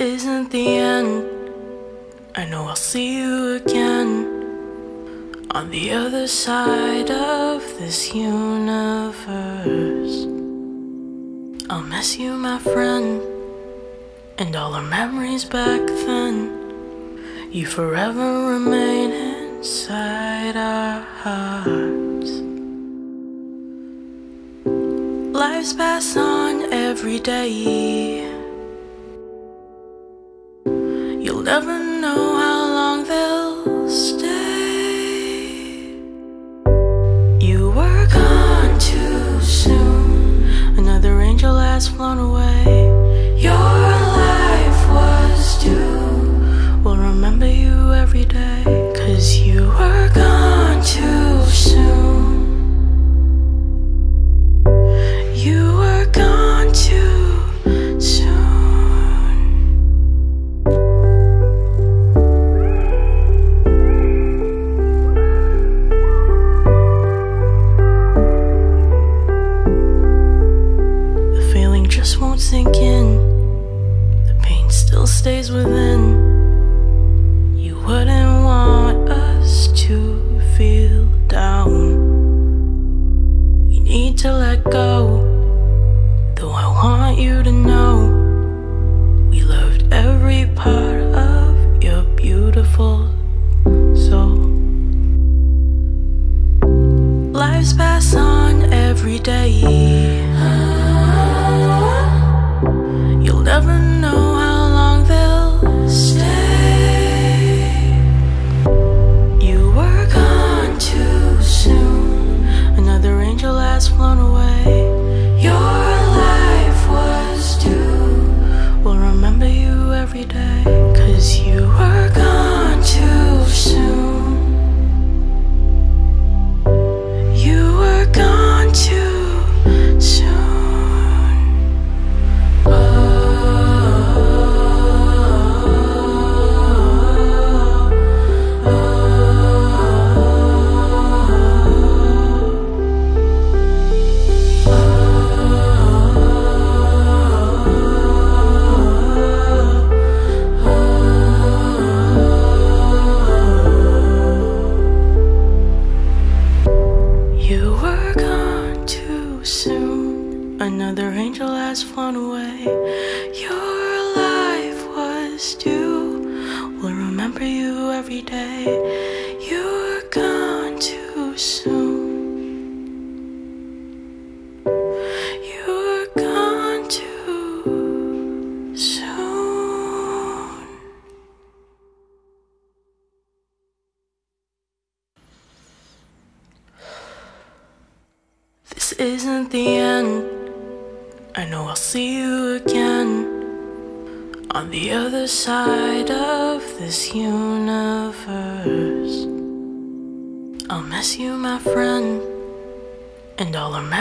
isn't the end. I know I'll see you again on the other side of this universe. I'll miss you, my friend, and all our memories back then. You forever remain inside our hearts. Lives pass on every day. You'll never know how long they'll stay. You were gone too soon. Another angel has flown away. Your life was due. We'll remember you every day. Cause you were gone too soon. Stays within. You wouldn't want us to feel down. We need to let go. Though I want you to know we loved every part of your beautiful soul. Lives pass on every day. Flown away. Your life was due. We'll remember you every day. Another angel has flown away. Your life was due. We'll remember you every day. You're gone too soon. You were gone too soon. This isn't the end. I know I'll see you again on the other side of this universe. I'll miss you, my friend, and our memories.